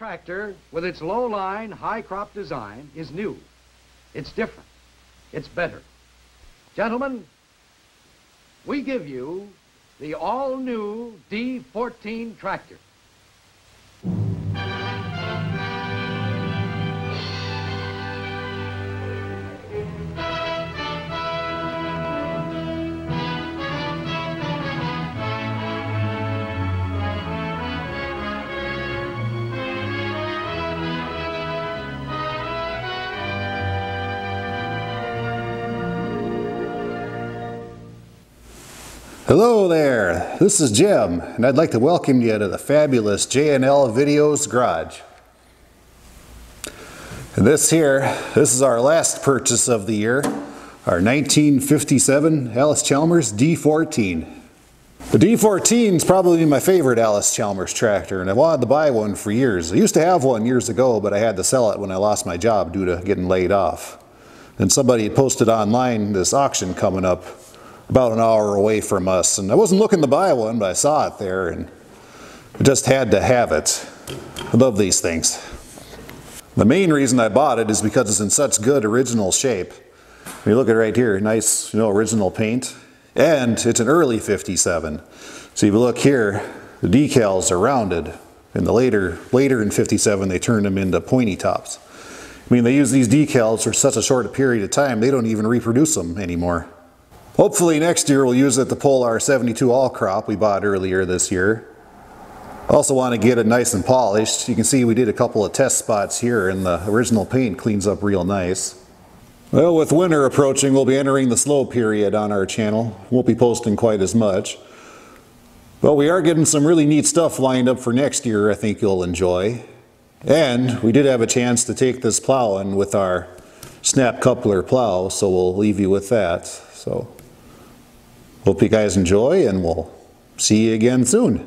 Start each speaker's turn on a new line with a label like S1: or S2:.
S1: tractor, with its low-line, high-crop design, is new. It's different. It's better. Gentlemen, we give you the all-new D14 tractor.
S2: Hello there, this is Jim, and I'd like to welcome you to the fabulous J&L Videos Garage. And this here, this is our last purchase of the year, our 1957 Allis Chalmers D14. The D14 is probably my favorite Allis Chalmers tractor, and I wanted to buy one for years. I used to have one years ago, but I had to sell it when I lost my job due to getting laid off. And somebody had posted online this auction coming up about an hour away from us. And I wasn't looking to buy one, but I saw it there and I just had to have it. I love these things. The main reason I bought it is because it's in such good original shape. You look at it right here, nice, you know, original paint. And it's an early 57. So if you look here, the decals are rounded. In the later, later in 57, they turned them into pointy tops. I mean, they use these decals for such a short period of time, they don't even reproduce them anymore. Hopefully next year we'll use it to pull our 72 all crop we bought earlier this year. Also want to get it nice and polished. You can see we did a couple of test spots here and the original paint cleans up real nice. Well, with winter approaching, we'll be entering the slow period on our channel. Won't be posting quite as much. But we are getting some really neat stuff lined up for next year I think you'll enjoy. And we did have a chance to take this plow plowing with our snap coupler plow, so we'll leave you with that. So Hope you guys enjoy and we'll see you again soon.